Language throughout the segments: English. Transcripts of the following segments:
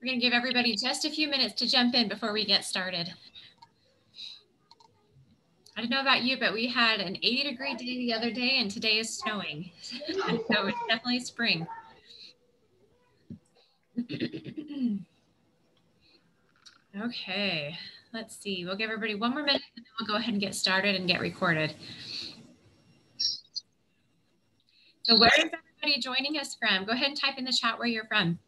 We're going to give everybody just a few minutes to jump in before we get started. I don't know about you, but we had an 80 degree day the other day and today is snowing. so it's definitely spring. okay, let's see. We'll give everybody one more minute and then we'll go ahead and get started and get recorded. So where is everybody joining us from? Go ahead and type in the chat where you're from.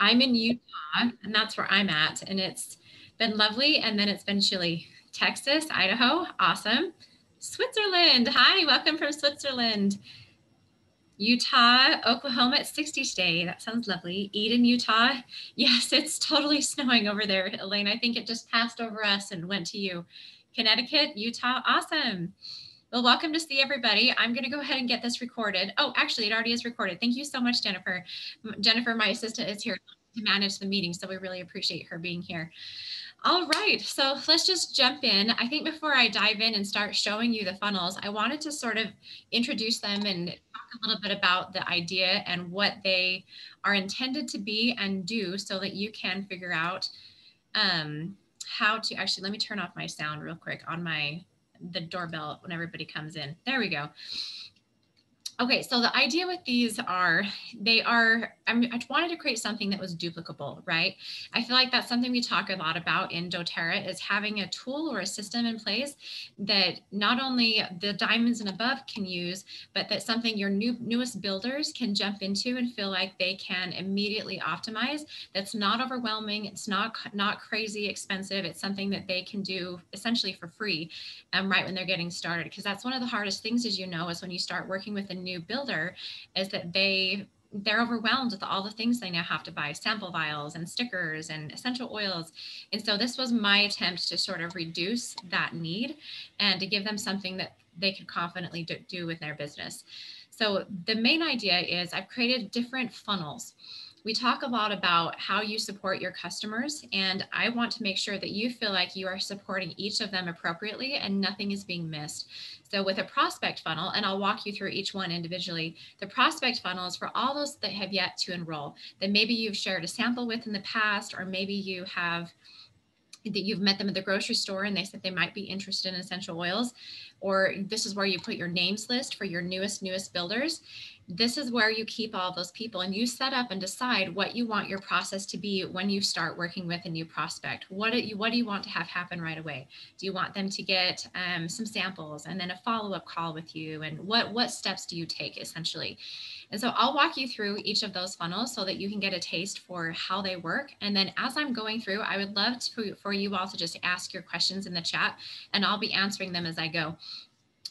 I'm in Utah, and that's where I'm at. And it's been lovely. And then it's been chilly. Texas, Idaho, awesome. Switzerland, hi, welcome from Switzerland. Utah, Oklahoma at 60 today. That sounds lovely. Eden, Utah. Yes, it's totally snowing over there, Elaine. I think it just passed over us and went to you. Connecticut, Utah, awesome. Well, welcome to see everybody. I'm going to go ahead and get this recorded. Oh, actually, it already is recorded. Thank you so much, Jennifer. Jennifer, my assistant, is here to manage the meeting, so we really appreciate her being here. All right, so let's just jump in. I think before I dive in and start showing you the funnels, I wanted to sort of introduce them and talk a little bit about the idea and what they are intended to be and do so that you can figure out um, how to actually, let me turn off my sound real quick on my the doorbell when everybody comes in. There we go. Okay, so the idea with these are they are, I'm, i wanted to create something that was duplicable, right? I feel like that's something we talk a lot about in doTERRA is having a tool or a system in place that not only the diamonds and above can use, but that something your new newest builders can jump into and feel like they can immediately optimize. That's not overwhelming. It's not not crazy expensive. It's something that they can do essentially for free, um, right when they're getting started. Because that's one of the hardest things, as you know, is when you start working with a new new builder is that they they're overwhelmed with all the things they now have to buy sample vials and stickers and essential oils. And so this was my attempt to sort of reduce that need and to give them something that they could confidently do with their business. So the main idea is i've created different funnels we talk a lot about how you support your customers, and I want to make sure that you feel like you are supporting each of them appropriately and nothing is being missed. So, with a prospect funnel, and I'll walk you through each one individually, the prospect funnel is for all those that have yet to enroll, that maybe you've shared a sample with in the past, or maybe you have that you've met them at the grocery store and they said they might be interested in essential oils or this is where you put your names list for your newest newest builders. This is where you keep all those people and you set up and decide what you want your process to be when you start working with a new prospect. What do you what do you want to have happen right away? Do you want them to get um, some samples and then a follow-up call with you? And what what steps do you take essentially? And so I'll walk you through each of those funnels so that you can get a taste for how they work. And then as I'm going through, I would love to, for you all to just ask your questions in the chat and I'll be answering them as I go.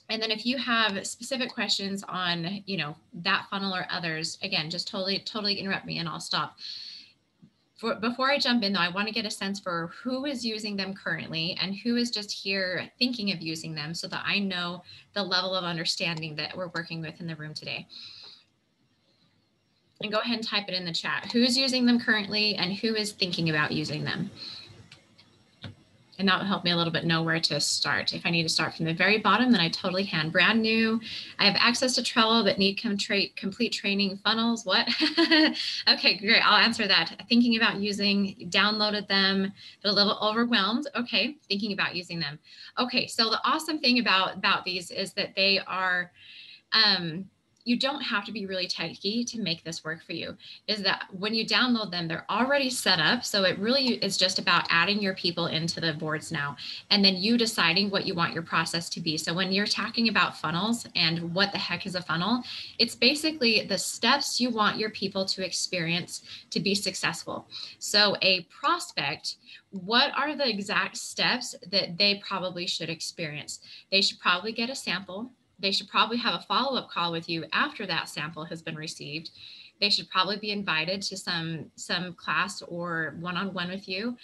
And then if you have specific questions on, you know, that funnel or others, again, just totally, totally interrupt me and I'll stop. For, before I jump in though, I want to get a sense for who is using them currently and who is just here thinking of using them so that I know the level of understanding that we're working with in the room today and go ahead and type it in the chat. Who's using them currently and who is thinking about using them? And that will help me a little bit know where to start. If I need to start from the very bottom, then I totally can. Brand new. I have access to Trello, but need complete training funnels. What? okay, great. I'll answer that. Thinking about using, downloaded them, but a little overwhelmed. Okay, thinking about using them. Okay, so the awesome thing about, about these is that they are, um, you don't have to be really techy to make this work for you is that when you download them they're already set up. So it really is just about adding your people into the boards now and then you deciding what you want your process to be. So when you're talking about funnels and what the heck is a funnel it's basically the steps you want your people to experience to be successful. So a prospect what are the exact steps that they probably should experience? They should probably get a sample they should probably have a follow up call with you after that sample has been received. They should probably be invited to some some class or one on one with you.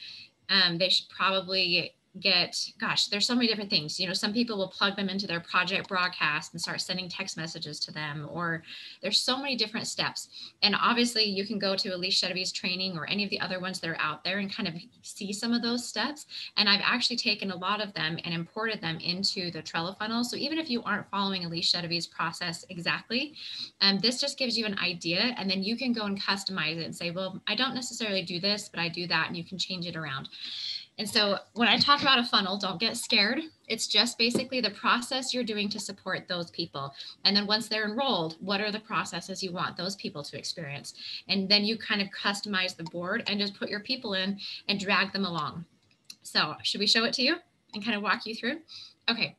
Um, they should probably get gosh there's so many different things. You know some people will plug them into their project broadcast and start sending text messages to them or there's so many different steps. And obviously you can go to elise Chedevy's training or any of the other ones that are out there and kind of see some of those steps. And i've actually taken a lot of them and imported them into the trello funnel. So even if you aren't following elise Chedevy's process exactly um, this just gives you an idea. And then you can go and customize it and say well i don't necessarily do this but i do that and you can change it around and so when I talk about a funnel, don't get scared. It's just basically the process you're doing to support those people. And then once they're enrolled, what are the processes you want those people to experience? And then you kind of customize the board and just put your people in and drag them along. So should we show it to you and kind of walk you through? Okay.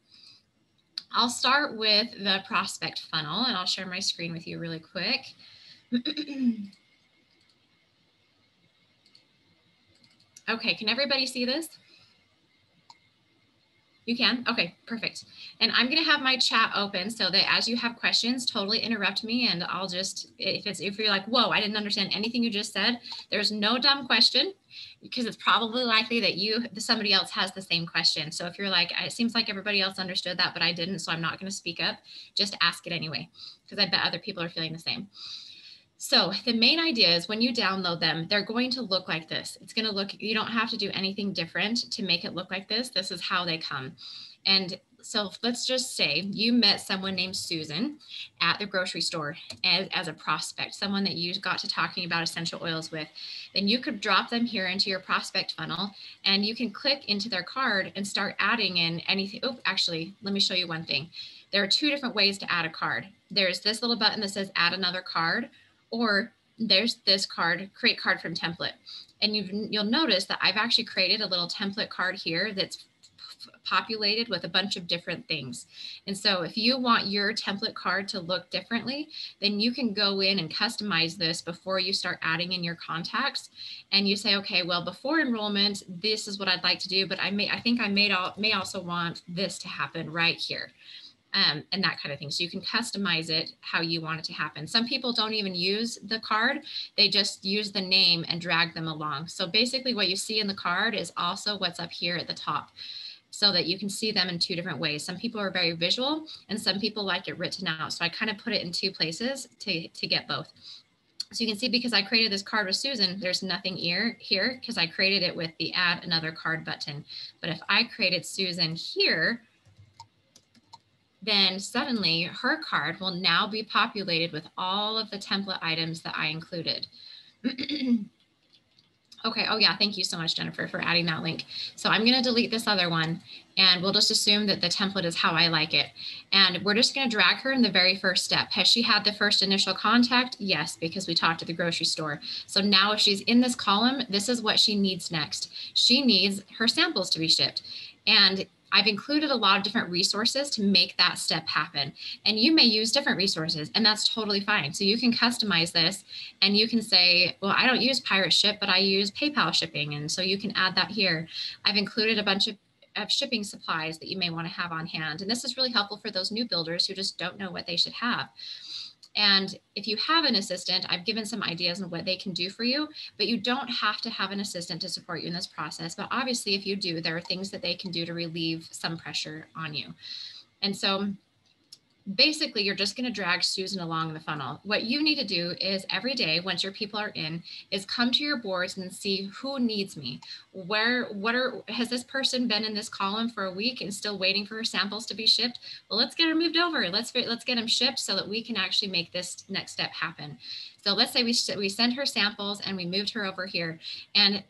I'll start with the prospect funnel and I'll share my screen with you really quick. Okay, can everybody see this? You can? Okay, perfect. And I'm gonna have my chat open so that as you have questions, totally interrupt me and I'll just, if it's, if you're like, whoa, I didn't understand anything you just said, there's no dumb question because it's probably likely that you, somebody else has the same question. So if you're like, it seems like everybody else understood that, but I didn't, so I'm not gonna speak up, just ask it anyway, because I bet other people are feeling the same. So the main idea is when you download them, they're going to look like this. It's going to look, you don't have to do anything different to make it look like this. This is how they come. And so let's just say you met someone named Susan at the grocery store as, as a prospect, someone that you got to talking about essential oils with. Then you could drop them here into your prospect funnel and you can click into their card and start adding in anything. Oh, actually, let me show you one thing. There are two different ways to add a card. There's this little button that says add another card or there's this card, create card from template. And you you'll notice that I've actually created a little template card here that's populated with a bunch of different things. And so if you want your template card to look differently, then you can go in and customize this before you start adding in your contacts. And you say, okay, well, before enrollment, this is what I'd like to do, but I may, I think I may, may also want this to happen right here um, and that kind of thing. So you can customize it how you want it to happen. Some people don't even use the card, they just use the name and drag them along. So basically, what you see in the card is also what's up here at the top so that you can see them in two different ways. Some people are very visual and some people like it written out. So I kind of put it in two places to, to get both. So you can see because I created this card with Susan, there's nothing here here because I created it with the add another card button. But if I created Susan here, then suddenly her card will now be populated with all of the template items that I included. okay, oh yeah, thank you so much, Jennifer, for adding that link. So I'm gonna delete this other one and we'll just assume that the template is how I like it. And we're just gonna drag her in the very first step. Has she had the first initial contact? Yes, because we talked at the grocery store. So now if she's in this column, this is what she needs next. She needs her samples to be shipped. And I've included a lot of different resources to make that step happen. And you may use different resources, and that's totally fine. So you can customize this and you can say, well, I don't use Pirate Ship, but I use PayPal shipping. And so you can add that here. I've included a bunch of of shipping supplies that you may want to have on hand. And this is really helpful for those new builders who just don't know what they should have. And if you have an assistant, I've given some ideas on what they can do for you, but you don't have to have an assistant to support you in this process. But obviously, if you do, there are things that they can do to relieve some pressure on you. And so basically you're just going to drag Susan along the funnel. What you need to do is every day once your people are in is come to your boards and see who needs me. Where what are has this person been in this column for a week and still waiting for her samples to be shipped? Well, let's get her moved over. Let's let's get them shipped so that we can actually make this next step happen. So let's say we we send her samples and we moved her over here and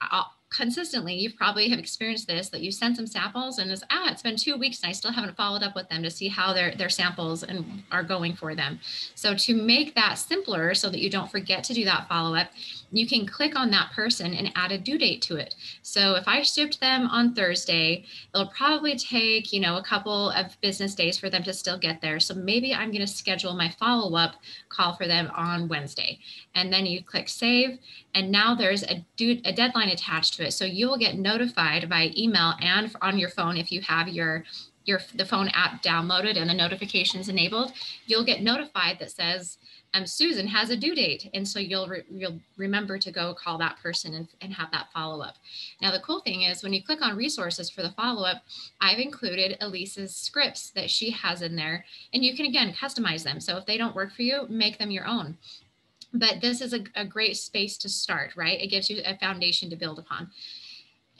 I'll, consistently, you probably have experienced this, that you send some samples and it's, ah, it's been two weeks and I still haven't followed up with them to see how their, their samples and are going for them. So to make that simpler so that you don't forget to do that follow up, you can click on that person and add a due date to it. So if I shipped them on Thursday, it'll probably take, you know, a couple of business days for them to still get there. So maybe I'm going to schedule my follow up call for them on Wednesday. And then you click save. And now there's a, due, a deadline attached to So you will get notified by email and on your phone if you have your your the phone app downloaded and the notifications enabled, you'll get notified that says um, Susan has a due date. And so you'll, re you'll remember to go call that person and, and have that follow up. Now, the cool thing is when you click on resources for the follow up, I've included Elise's scripts that she has in there. And you can, again, customize them. So if they don't work for you, make them your own. But this is a, a great space to start, right? It gives you a foundation to build upon.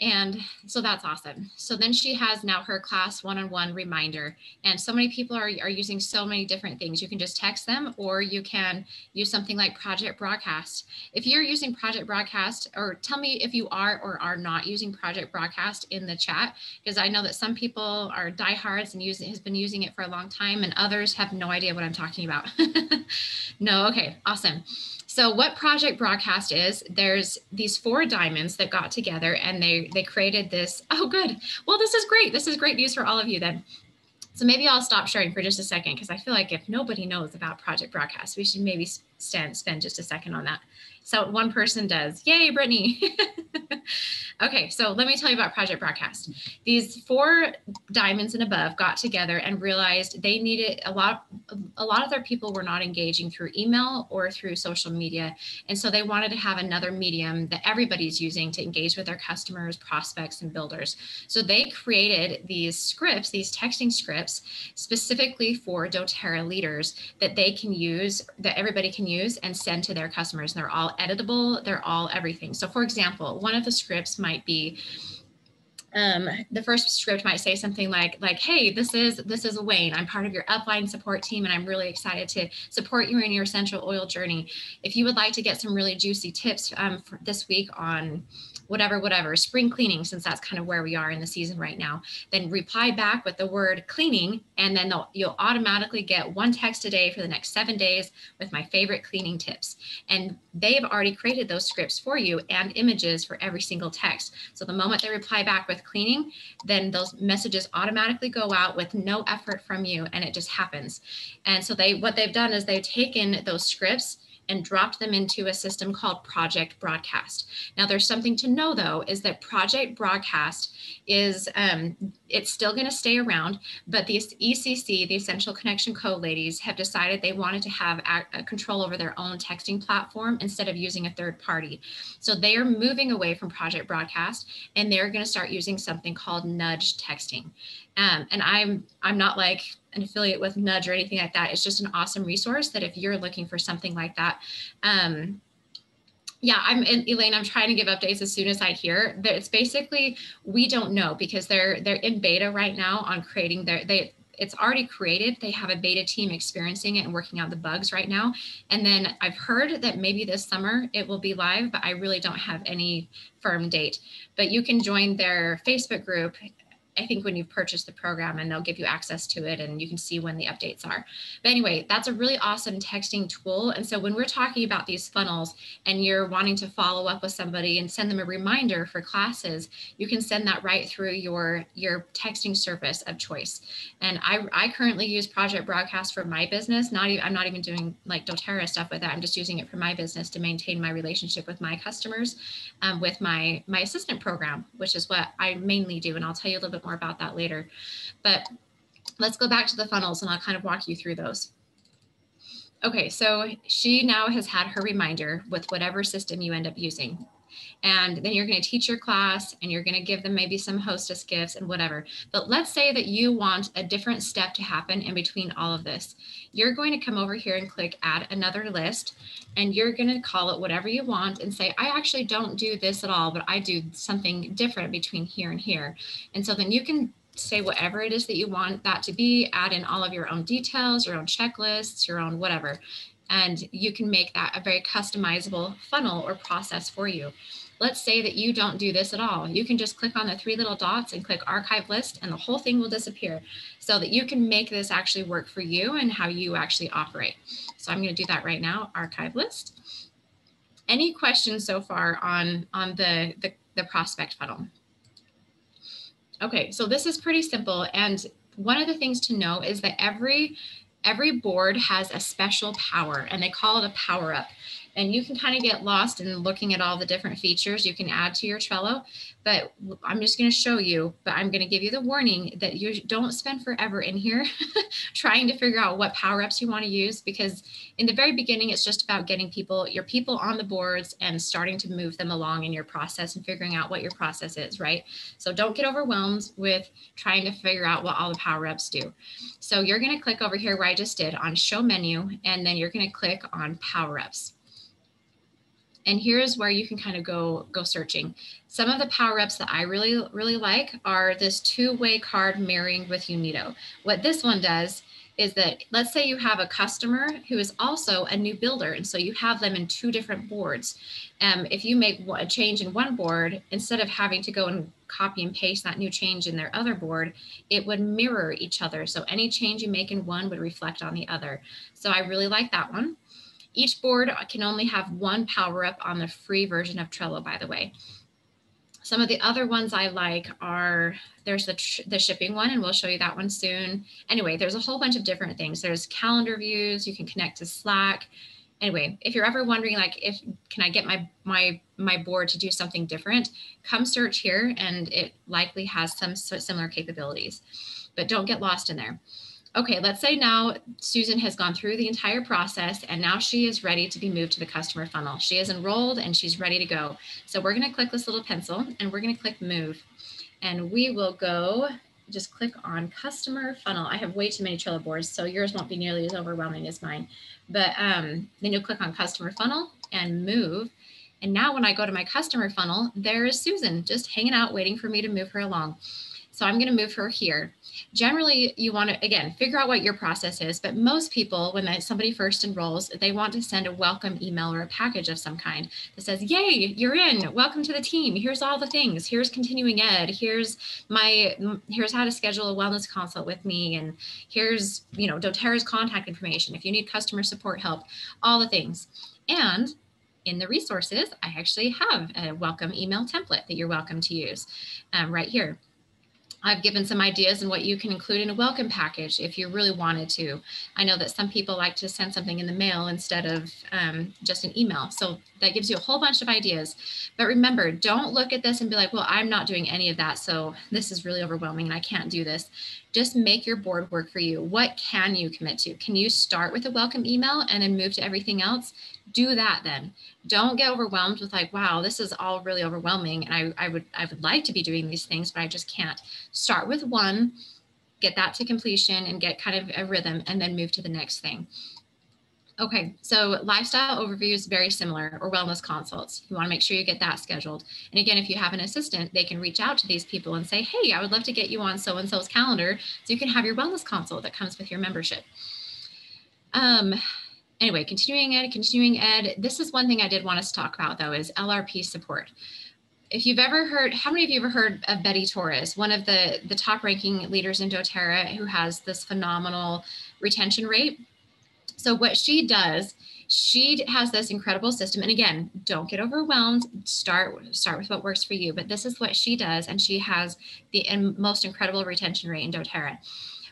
And so that's awesome. So then she has now her class one-on-one reminder. And so many people are, are using so many different things. You can just text them or you can use something like Project Broadcast. If you're using Project Broadcast, or tell me if you are or are not using Project Broadcast in the chat, because I know that some people are diehards and use, has been using it for a long time and others have no idea what I'm talking about. no, okay, awesome. So what Project Broadcast is, there's these four diamonds that got together and they they created this. Oh, good. Well, this is great. This is great news for all of you then. So maybe I'll stop sharing for just a second because I feel like if nobody knows about Project Broadcast, we should maybe stand, spend just a second on that. So one person does. Yay, Brittany. okay, so let me tell you about Project Broadcast. These four diamonds and above got together and realized they needed a lot a lot of their people were not engaging through email or through social media. And so they wanted to have another medium that everybody's using to engage with their customers, prospects, and builders. So they created these scripts, these texting scripts specifically for doTERRA leaders that they can use, that everybody can use and send to their customers. And they're all editable, they're all everything. So for example, one of the scripts might be um, the first script might say something like like hey this is this is wayne i'm part of your upline support team and i'm really excited to support you in your essential oil journey if you would like to get some really juicy tips um, this week on whatever, whatever, spring cleaning, since that's kind of where we are in the season right now, then reply back with the word cleaning, and then you'll automatically get one text a day for the next seven days with my favorite cleaning tips. And they've already created those scripts for you and images for every single text. So the moment they reply back with cleaning, then those messages automatically go out with no effort from you, and it just happens. And so they what they've done is they've taken those scripts and dropped them into a system called Project Broadcast. Now, there's something to know though, is that Project Broadcast is, um, it's still going to stay around, but the ECC, the Essential Connection Co ladies, have decided they wanted to have a control over their own texting platform instead of using a third party. So they are moving away from Project Broadcast and they're going to start using something called nudge texting. Um, and I'm I'm not like an affiliate with Nudge or anything like that. It's just an awesome resource that if you're looking for something like that, um, yeah, I'm Elaine. I'm trying to give updates as soon as I hear. It's basically we don't know because they're they're in beta right now on creating their they it's already created. They have a beta team experiencing it and working out the bugs right now. And then I've heard that maybe this summer it will be live, but I really don't have any firm date. But you can join their Facebook group I think when you've purchased the program and they'll give you access to it and you can see when the updates are. But anyway, that's a really awesome texting tool. And so when we're talking about these funnels and you're wanting to follow up with somebody and send them a reminder for classes, you can send that right through your, your texting service of choice. And I, I currently use Project Broadcast for my business. Not even, I'm not even doing like doTERRA stuff with that. I'm just using it for my business to maintain my relationship with my customers um, with my, my assistant program, which is what I mainly do. And I'll tell you a little bit more more about that later. But let's go back to the funnels and I'll kind of walk you through those. Okay, so she now has had her reminder with whatever system you end up using. And then you're going to teach your class and you're going to give them maybe some hostess gifts and whatever. But let's say that you want a different step to happen in between all of this. You're going to come over here and click add another list and you're going to call it whatever you want and say, I actually don't do this at all, but I do something different between here and here. And so then you can say whatever it is that you want that to be, add in all of your own details, your own checklists, your own whatever. And you can make that a very customizable funnel or process for you. Let's say that you don't do this at all. You can just click on the three little dots and click archive list and the whole thing will disappear so that you can make this actually work for you and how you actually operate. So I'm gonna do that right now, archive list. Any questions so far on, on the, the, the prospect funnel? Okay, so this is pretty simple. And one of the things to know is that every every board has a special power and they call it a power up. And you can kind of get lost in looking at all the different features you can add to your Trello. But I'm just going to show you, but I'm going to give you the warning that you don't spend forever in here trying to figure out what power ups you want to use because in the very beginning, it's just about getting people, your people on the boards and starting to move them along in your process and figuring out what your process is, right? So don't get overwhelmed with trying to figure out what all the power ups do. So you're going to click over here where I just did on show menu, and then you're going to click on power ups and here's where you can kind of go go searching. Some of the power ups that I really really like are this two way card mirroring with Unito. What this one does is that let's say you have a customer who is also a new builder, and so you have them in two different boards. Um, if you make a change in one board, instead of having to go and copy and paste that new change in their other board, it would mirror each other. So any change you make in one would reflect on the other. So I really like that one. Each board can only have one power up on the free version of Trello, by the way. Some of the other ones I like are there's the, the shipping one, and we'll show you that one soon. Anyway, there's a whole bunch of different things. There's calendar views, you can connect to Slack. Anyway, if you're ever wondering, like, if can I get my my my board to do something different, come search here, and it likely has some similar capabilities. But don't get lost in there okay, let's say now Susan has gone through the entire process and now she is ready to be moved to the customer funnel. She is enrolled and she's ready to go. So we're going to click this little pencil and we're going to click move. And we will go just click on customer funnel. I have way too many Trello boards, so yours won't be nearly as overwhelming as mine. But um, then you'll click on customer funnel and move. And now when I go to my customer funnel, there is Susan just hanging out waiting for me to move her along. So I'm going to move her here. Generally, you want to, again, figure out what your process is. But most people, when somebody first enrolls, they want to send a welcome email or a package of some kind that says, Yay, you're in. Welcome to the team. Here's all the things. Here's continuing ed. Here's my, here's how to schedule a wellness consult with me. And here's, you know, doTERRA's contact information. If you need customer support help, all the things. And in the resources, I actually have a welcome email template that you're welcome to use um, right here. I've given some ideas on what you can include in a welcome package if you really wanted to. I know that some people like to send something in the mail instead of um, just an email. So that gives you a whole bunch of ideas. But remember, don't look at this and be like, well, I'm not doing any of that. So this is really overwhelming and I can't do this. Just make your board work for you. What can you commit to? Can you start with a welcome email and then move to everything else? Do that then. Don't get overwhelmed with like, wow, this is all really overwhelming. And I, I would I would like to be doing these things, but I just can't. Start with one, get that to completion and get kind of a rhythm and then move to the next thing. Okay, so lifestyle overview is very similar, or wellness consults. You want to make sure you get that scheduled. And again, if you have an assistant, they can reach out to these people and say, hey, I would love to get you on so and so's calendar so you can have your wellness consult that comes with your membership. Um, anyway, continuing ed, continuing ed. This is one thing I did want us to talk about though is LRP support. If you've ever heard, how many of you ever heard of Betty Torres, one of the, the top ranking leaders in doTERRA who has this phenomenal retention rate? So what she does, she has this incredible system. And again, don't get overwhelmed. Start start with what works for you. But this is what she does, and she has the most incredible retention rate in DoTerra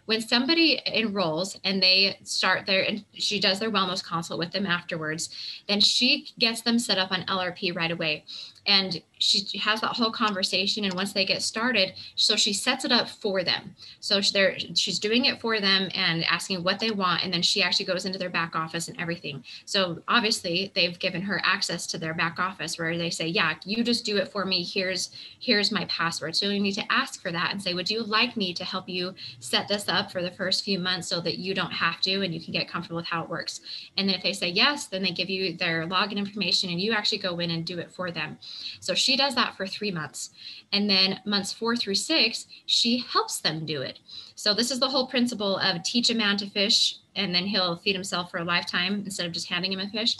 when somebody enrolls and they start their and she does their wellness consult with them afterwards then she gets them set up on lrp right away and she has that whole conversation and once they get started so she sets it up for them. So she's doing it for them and asking what they want and then she actually goes into their back office and everything. So obviously they've given her access to their back office where they say yeah you just do it for me. Here's here's my password. So you need to ask for that and say would you like me to help you set this up for the first few months so that you don't have to and you can get comfortable with how it works? And then if they say yes then they give you their login information and you actually go in and do it for them so she does that for three months. And then months four through six, she helps them do it. So this is the whole principle of teach a man to fish and then he'll feed himself for a lifetime instead of just handing him a fish.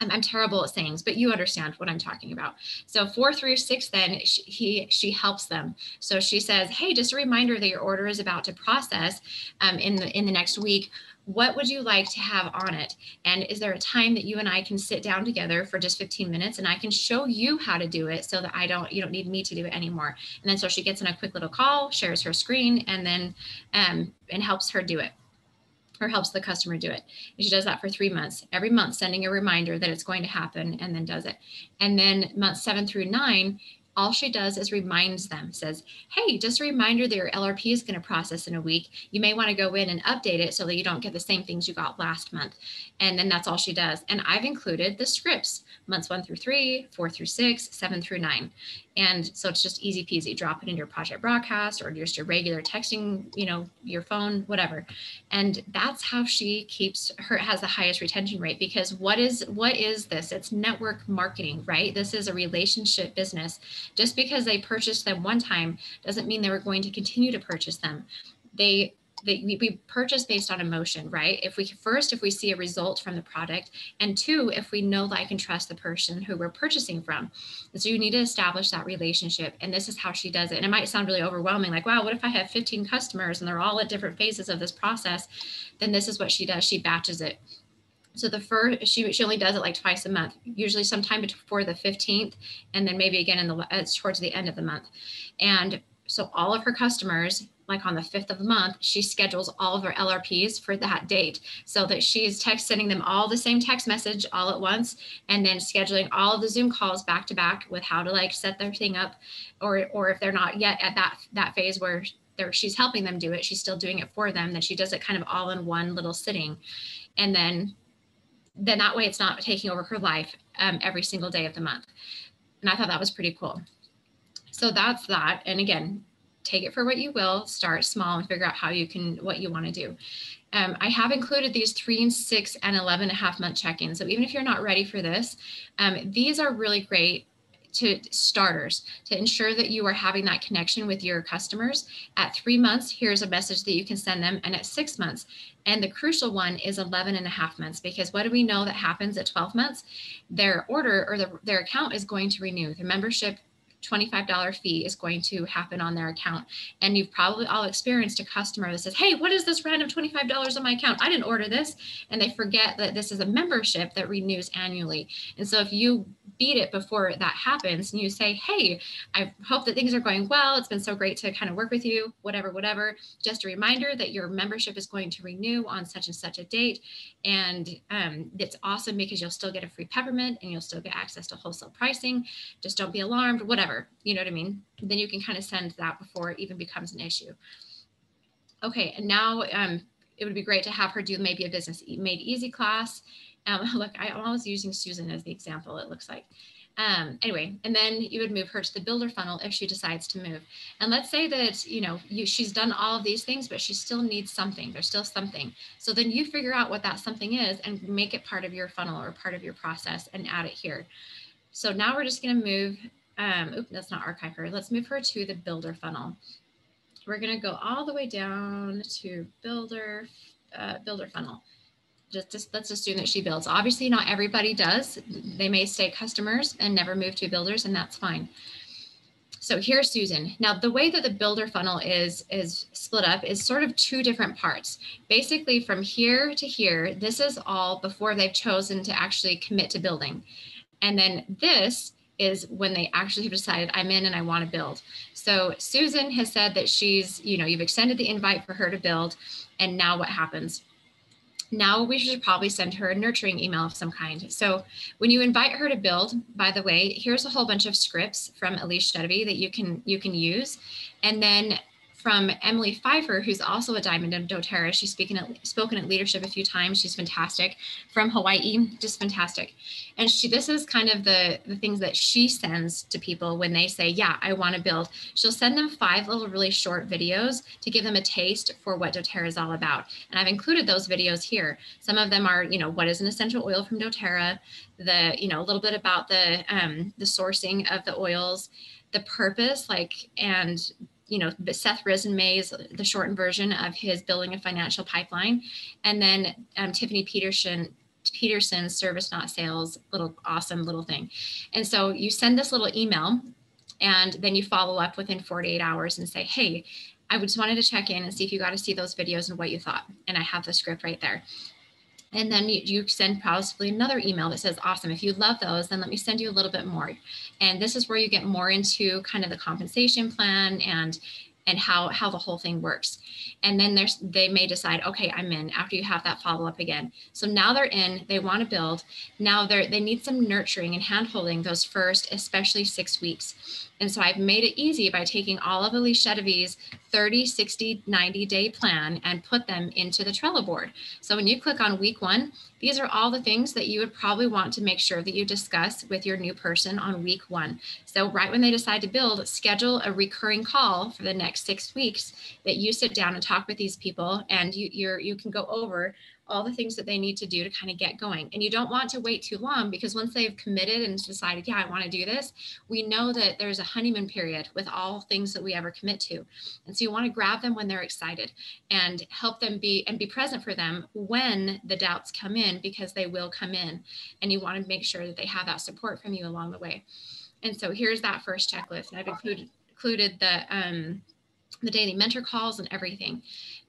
I'm, terrible at sayings, but you understand what I'm talking about. So four through six, then she, he she helps them. So she says, "Hey, just a reminder that your order is about to process um, in the in the next week what would you like to have on it? And is there a time that you and I can sit down together for just 15 minutes and I can show you how to do it so that I don't, you don't need me to do it anymore. And then so she gets in a quick little call, shares her screen, and then um, and helps her do it. Or helps the customer do it. And she does that for three months, every month, sending a reminder that it's going to happen and then does it. And then months seven through nine, all she does is reminds them, says, Hey, just a reminder that your LRP is going to process in a week. You may want to go in and update it so that you don't get the same things you got last month. And then that's all she does. And I've included the scripts months one through three, four through six, seven through nine. And so it's just easy peasy. Drop it in your project broadcast or just your regular texting, you know, your phone, whatever. And that's how she keeps her has the highest retention rate because what is what is this? It's network marketing, right? This is a relationship business. Just because they purchased them one time doesn't mean they were going to continue to purchase them. They that we, purchase based on emotion, right? If we first, if we see a result from the product, and two, if we know, like, and trust the person who we're purchasing from. And so you need to establish that relationship. And this is how she does it. And it might sound really overwhelming, like, wow, what if I have 15 customers and they're all at different phases of this process? Then this is what she does. She batches it. So the first, she, she only does it like twice a month, usually sometime before the 15th, and then maybe again in the uh, towards the end of the month. And so all of her customers like on the 5th of the month, she schedules all of her LRPs for that date so that she's text sending them all the same text message all at once and then scheduling all of the Zoom calls back to back with how to like set their thing up or or if they're not yet at that that phase where they're, she's helping them do it, she's still doing it for them, then she does it kind of all in one little sitting. And then then that way it's not taking over her life um, every single day of the month. And I thought that was pretty cool. So that's that. And again, take it for what you will, start small and figure out how you can, what you want to do. Um, I have included these three and six and 11 and a half month check-ins. So even if you're not ready for this, um, these are really great to starters to ensure that you are having that connection with your customers. At three months, here's a message that you can send them. And at six months, and the crucial one is 11 and a half months because what do we know that happens at 12 months? Their order or the, their account is going to renew. The membership $25 fee is going to happen on their account. And you've probably all experienced a customer that says, Hey, what is this random $25 on my account? I didn't order this. And they forget that this is a membership that renews annually. And so if you beat it before that happens and you say, Hey, I hope that things are going well. It's been so great to kind of work with you, whatever, whatever. Just a reminder that your membership is going to renew on such and such a date. And um, it's awesome because you'll still get a free peppermint and you'll still get access to wholesale pricing. Just don't be alarmed, whatever. You know what I mean? Then you can kind of send that before it even becomes an issue. Okay, and now um, it would be great to have her do maybe a business made easy class um, look, I, am always using Susan as the example, it looks like. Um, anyway, and then you would move her to the builder funnel if she decides to move. And let's say that, you know, you, she's done all of these things, but she still needs something. There's still something. So then you figure out what that something is and make it part of your funnel or part of your process and add it here. So now we're just going to move, um, oops, that's not archive her. Let's move her to the builder funnel. We're going to go all the way down to builder, uh, builder funnel just, just let's assume that she builds. Obviously, not everybody does. They may stay customers and never move to builders, and that's fine. So here's Susan. Now, the way that the builder funnel is is split up is sort of two different parts. Basically, from here to here, this is all before they've chosen to actually commit to building. And then this is when they actually have decided I'm in and I want to build. So Susan has said that she's, you know, you've extended the invite for her to build. And now what happens? now we should probably send her a nurturing email of some kind. So when you invite her to build, by the way, here's a whole bunch of scripts from Elise Chedevy that you can you can use. And then from Emily Pfeiffer, who's also a diamond of doTERRA. She's speaking at, spoken at leadership a few times. She's fantastic from Hawaii, just fantastic. And she, this is kind of the, the things that she sends to people when they say, yeah, I want to build. She'll send them five little really short videos to give them a taste for what doTERRA is all about. And I've included those videos here. Some of them are, you know, what is an essential oil from doTERRA, the, you know, a little bit about the, um, the sourcing of the oils, the purpose, like, and you know, Seth Risonmay's the shortened version of his building a financial pipeline, and then um, Tiffany Peterson Peterson's service not sales little awesome little thing. And so you send this little email, and then you follow up within 48 hours and say, hey. I just wanted to check in and see if you got to see those videos and what you thought. And I have the script right there. And then you, send possibly another email that says, awesome, if you love those, then let me send you a little bit more. And this is where you get more into kind of the compensation plan and and how how the whole thing works. And then there's they may decide okay i'm in after you have that follow up again. So now they're in they want to build. Now they're they need some nurturing and hand holding those first especially six weeks. And so I've made it easy by taking all of Elise Chedevy's 30, 60, 90 day plan and put them into the Trello board. So when you click on week one, these are all the things that you would probably want to make sure that you discuss with your new person on week one. So right when they decide to build, schedule a recurring call for the next six weeks that you sit down and talk with these people and you, you're, you can go over all the things that they need to do to kind of get going. And you don't want to wait too long because once they've committed and decided, yeah, I want to do this, we know that there's a honeymoon period with all things that we ever commit to. And so you want to grab them when they're excited and help them be and be present for them when the doubts come in because they will come in. And you want to make sure that they have that support from you along the way. And so here's that first checklist. I've included included the um, the daily mentor calls and everything.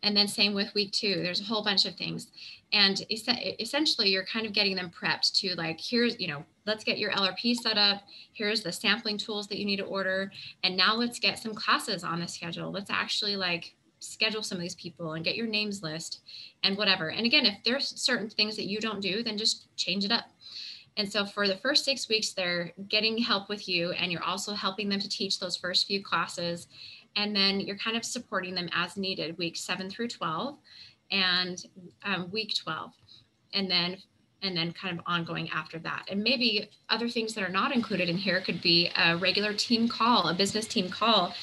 And then same with week two, there's a whole bunch of things. And essentially you're kind of getting them prepped to like, here's, you know, let's get your LRP set up. Here's the sampling tools that you need to order. And now let's get some classes on the schedule. Let's actually like schedule some of these people and get your names list and whatever. And again, if there's certain things that you don't do, then just change it up. And so for the first six weeks, they're getting help with you, and you're also helping them to teach those first few classes and then you're kind of supporting them as needed week 7 through 12 and um, week 12 and then and then kind of ongoing after that. And maybe other things that are not included in here could be a regular team call a business team call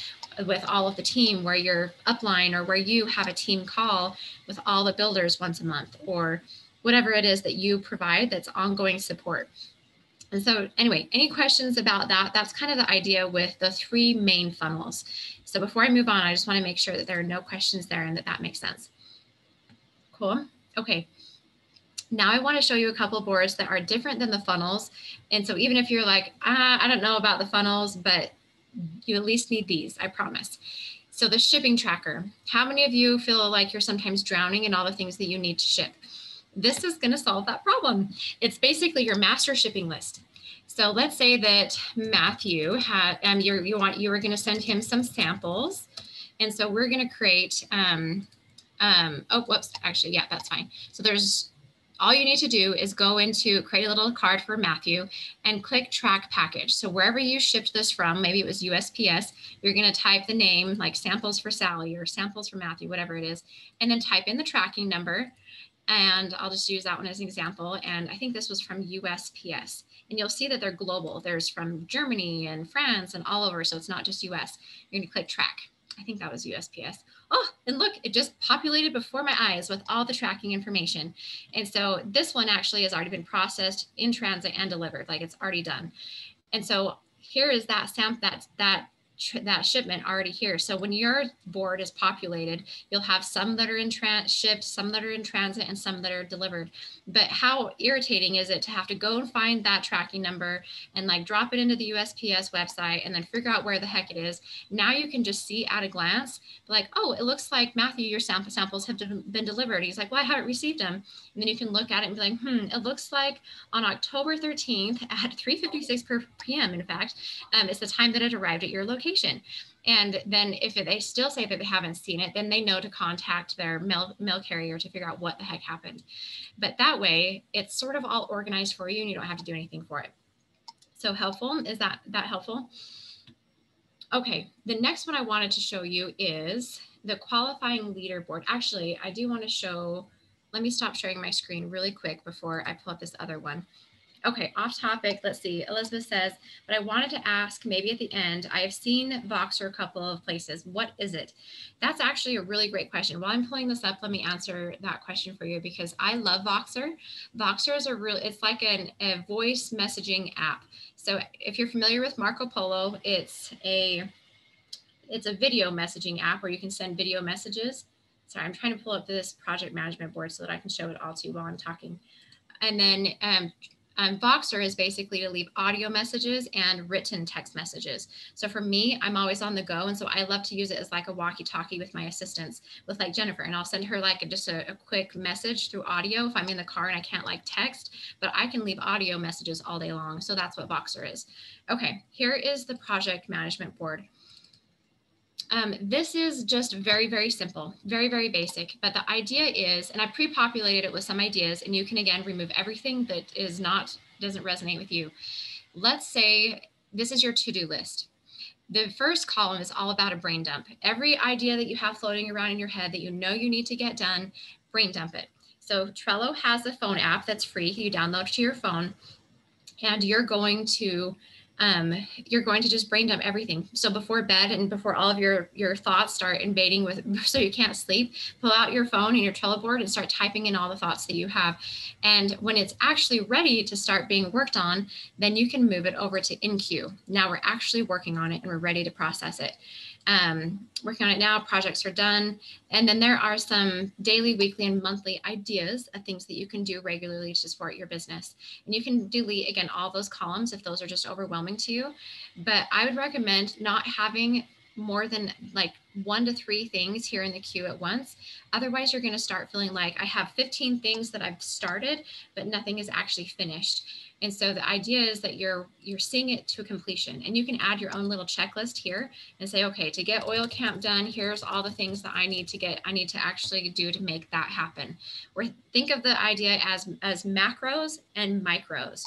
with all of the team where you're upline or where you have a team call with all the builders once a month or whatever it is that you provide that's ongoing support and so anyway, any questions about that? That's kind of the idea with the three main funnels. So before I move on, I just want to make sure that there are no questions there and that that makes sense. Cool. Okay. Now I want to show you a couple boards that are different than the funnels. And so even if you're like, ah, I don't know about the funnels, but you at least need these, I promise. So the shipping tracker. How many of you feel like you're sometimes drowning in all the things that you need to ship? This is going to solve that problem. It's basically your master shipping list. So let's say that Matthew had, um, you you want, you were going to send him some samples. And so we're going to create, um, um, oh, whoops, actually, yeah, that's fine. So there's, all you need to do is go into create a little card for Matthew and click track package. So wherever you shipped this from, maybe it was USPS, you're going to type the name like samples for Sally or samples for Matthew, whatever it is, and then type in the tracking number and I'll just use that one as an example. And I think this was from USPS. And you'll see that they're global. There's from Germany and France and all over. So it's not just US. You're going to click track. I think that was USPS. Oh, and look, it just populated before my eyes with all the tracking information. And so this one actually has already been processed in transit and delivered, like it's already done. And so here is that stamp that that that shipment already here. So when your board is populated, you'll have some that are in trans shipped, some that are in transit, and some that are delivered. But how irritating is it to have to go and find that tracking number and like drop it into the USPS website and then figure out where the heck it is? Now you can just see at a glance, like, oh, it looks like Matthew, your sample samples have been delivered. He's like, well, I haven't received them. And then you can look at it and be like, hmm, it looks like on October 13th at 3:56 p.m. In fact, um, it's the time that it arrived at your location And then if they still say that they haven't seen it, then they know to contact their mail, mail carrier to figure out what the heck happened. But that way, it's sort of all organized for you and you don't have to do anything for it. So helpful, is that, that helpful? Okay, the next one I wanted to show you is the qualifying leaderboard. Actually, I do want to show, let me stop sharing my screen really quick before I pull up this other one. Okay, off topic. Let's see. Elizabeth says, but I wanted to ask maybe at the end, I have seen Voxer a couple of places. What is it? That's actually a really great question. While I'm pulling this up, let me answer that question for you because I love Voxer. Voxer is a real, it's like an, a voice messaging app. So if you're familiar with Marco Polo, it's a, it's a video messaging app where you can send video messages. Sorry, I'm trying to pull up this project management board so that I can show it all to you while I'm talking. And then um, um, Voxer is basically to leave audio messages and written text messages. So for me, I'm always on the go. And so I love to use it as like a walkie talkie with my assistants with like Jennifer. And I'll send her like a, just a, a quick message through audio if I'm in the car and I can't like text, but I can leave audio messages all day long. So that's what Voxer is. Okay, here is the project management board. Um, this is just very, very simple, very, very basic. But the idea is, and I pre-populated it with some ideas, and you can again remove everything that is not doesn't resonate with you. Let's say this is your to-do list. The first column is all about a brain dump. Every idea that you have floating around in your head that you know you need to get done, brain dump it. So Trello has a phone app that's free. You download to your phone, and you're going to um, you're going to just brain dump everything. So before bed and before all of your your thoughts start invading with, so you can't sleep, pull out your phone and your Trello board and start typing in all the thoughts that you have. And when it's actually ready to start being worked on, then you can move it over to InQueue. Now we're actually working on it and we're ready to process it um, working on it now. Projects are done. And then there are some daily, weekly, and monthly ideas of things that you can do regularly to support your business. And you can delete, again, all those columns if those are just overwhelming to you. But I would recommend not having more than like one to three things here in the queue at once. Otherwise, you're going to start feeling like I have 15 things that I've started, but nothing is actually finished. And so the idea is that you're you're seeing it to completion and you can add your own little checklist here and say, okay, to get oil camp done, here's all the things that I need to get, I need to actually do to make that happen. Or think of the idea as, as macros and micros.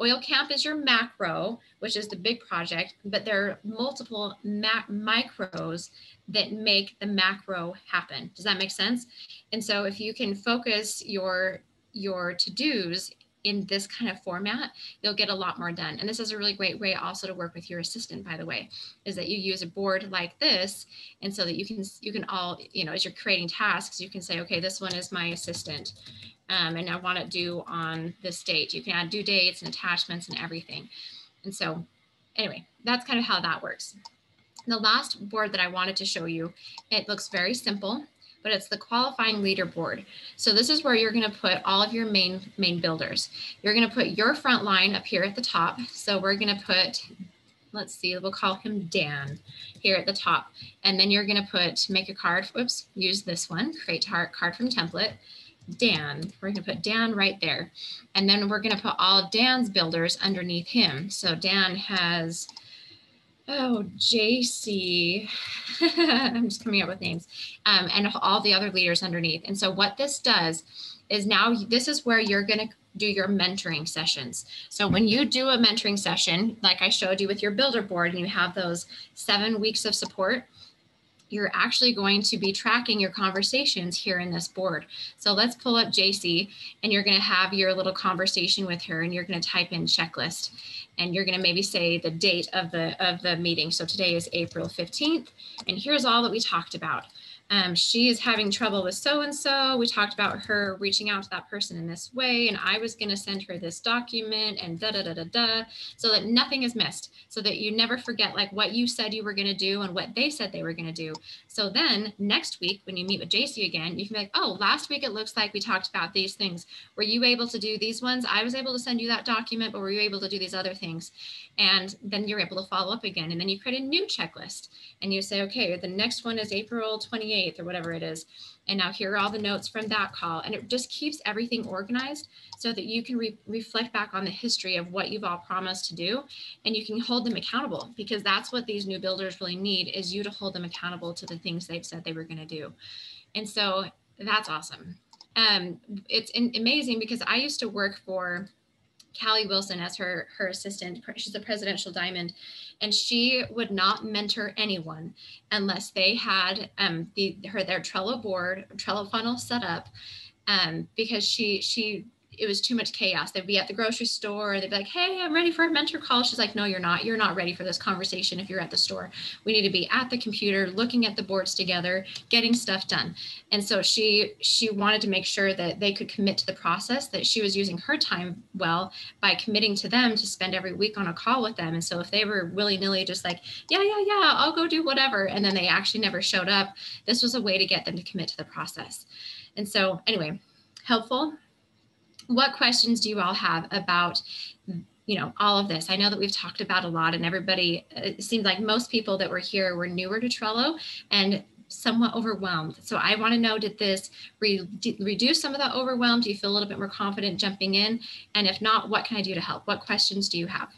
Oil camp is your macro, which is the big project, but there are multiple micros that make the macro happen. Does that make sense? And so if you can focus your your to-dos in this kind of format, you'll get a lot more done. And this is a really great way also to work with your assistant, by the way, is that you use a board like this. And so that you can, you can all, you know, as you're creating tasks, you can say, okay, this one is my assistant. Um, and I want it due on this date. You can add due dates and attachments and everything. And so anyway, that's kind of how that works. The last board that I wanted to show you, it looks very simple but it's the qualifying leaderboard. So this is where you're going to put all of your main main builders. You're going to put your front line up here at the top. So we're going to put, let's see, we'll call him Dan here at the top. And then you're going to put, make a card, whoops, use this one, create card from template. Dan, we're going to put Dan right there. And then we're going to put all of Dan's builders underneath him. So Dan has Oh, JC. I'm just coming up with names. Um, and all the other leaders underneath. And so what this does is now this is where you're going to do your mentoring sessions. So when you do a mentoring session, like I showed you with your builder board, and you have those seven weeks of support, you're actually going to be tracking your conversations here in this board. So let's pull up JC and you're going to have your little conversation with her and you're going to type in checklist and you're going to maybe say the date of the of the meeting. So today is April 15th and here's all that we talked about um, she is having trouble with so and so. We talked about her reaching out to that person in this way, and I was going to send her this document and da da da da da, so that nothing is missed, so that you never forget like what you said you were going to do and what they said they were going to do. So then next week, when you meet with JC again, you can be like, oh, last week it looks like we talked about these things. Were you able to do these ones? I was able to send you that document, but were you able to do these other things? And then you're able to follow up again, and then you create a new checklist, and you say, okay, the next one is April 28th 28th or whatever it is. And now here are all the notes from that call. And it just keeps everything organized so that you can re reflect back on the history of what you've all promised to do and you can hold them accountable because that's what these new builders really need is you to hold them accountable to the things they've said they were going to do. And so that's awesome. Um, it's amazing because I used to work for Callie Wilson as her her assistant. She's a presidential diamond, and she would not mentor anyone unless they had um, the her their Trello board, Trello funnel set up, um, because she she it was too much chaos. They'd be at the grocery store. They'd be like, "Hey, I'm ready for a mentor call." She's like, "No, you're not. You're not ready for this conversation if you're at the store. We need to be at the computer, looking at the boards together, getting stuff done." And so she she wanted to make sure that they could commit to the process. That she was using her time well by committing to them to spend every week on a call with them. And so if they were willy nilly, just like, "Yeah, yeah, yeah, I'll go do whatever," and then they actually never showed up, this was a way to get them to commit to the process. And so anyway, helpful what questions do you all have about you know all of this? I know that we've talked about a lot and everybody it seems like most people that were here were newer to trello and somewhat overwhelmed. So i want to know did this re- reduce some of that overwhelm? Do you feel a little bit more confident jumping in? And if not what can i do to help? What questions do you have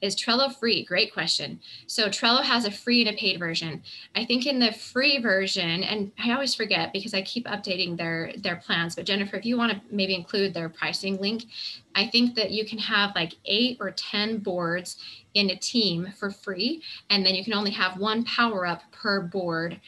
is Trello free? Great question. So Trello has a free and a paid version. I think in the free version, and I always forget because I keep updating their their plans. But Jennifer, if you want to maybe include their pricing link, I think that you can have like eight or ten boards in a team for free, and then you can only have one power up per board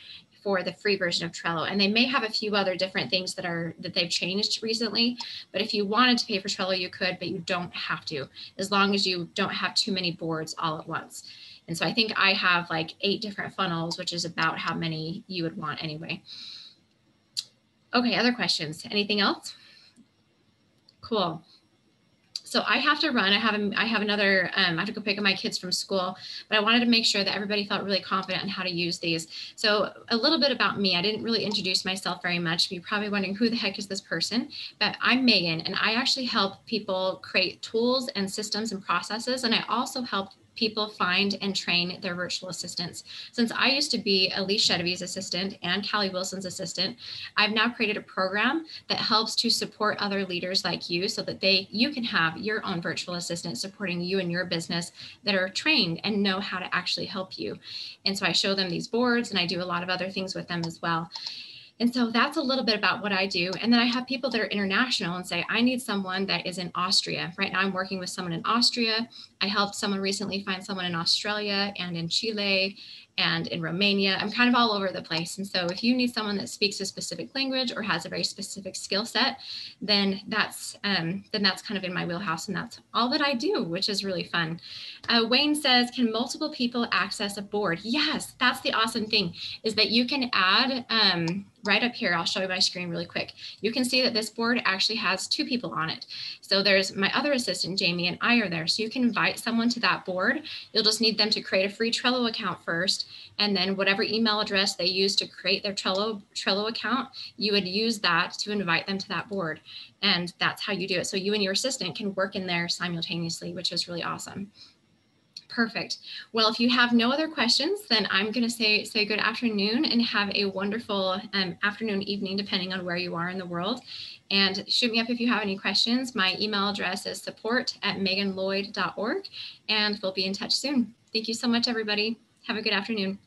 for the free version of Trello. And they may have a few other different things that are that they've changed recently. But if you wanted to pay for Trello, you could, but you don't have to, as long as you don't have too many boards all at once. And so I think I have like eight different funnels, which is about how many you would want anyway. Okay, other questions? Anything else? Cool so I have to run. I have a, I have another. Um, I have to go pick up my kids from school, but I wanted to make sure that everybody felt really confident in how to use these. So a little bit about me. I didn't really introduce myself very much. You're probably wondering who the heck is this person, but I'm Megan, and I actually help people create tools and systems and processes, and I also help people find and train their virtual assistants. Since I used to be Elise Chedevy's assistant and Callie Wilson's assistant, I've now created a program that helps to support other leaders like you so that they you can have your own virtual assistant supporting you and your business that are trained and know how to actually help you. And so I show them these boards and I do a lot of other things with them as well. And so that's a little bit about what I do. And then I have people that are international and say, I need someone that is in Austria. Right now, I'm working with someone in Austria. I helped someone recently find someone in Australia and in Chile and in Romania. I'm kind of all over the place. And so if you need someone that speaks a specific language or has a very specific skill set, then that's um, then that's kind of in my wheelhouse, and that's all that I do, which is really fun. Uh, Wayne says, can multiple people access a board? Yes, that's the awesome thing is that you can add um, right up here, I'll show you my screen really quick. You can see that this board actually has two people on it. So there's my other assistant, Jamie, and I are there. So you can invite someone to that board. You'll just need them to create a free Trello account first. And then whatever email address they use to create their Trello, Trello account, you would use that to invite them to that board. And that's how you do it. So you and your assistant can work in there simultaneously, which is really awesome. Perfect. Well, if you have no other questions, then I'm going to say say good afternoon and have a wonderful um, afternoon, evening, depending on where you are in the world. And shoot me up if you have any questions. My email address is support at meganlloyd.org, and we'll be in touch soon. Thank you so much, everybody. Have a good afternoon.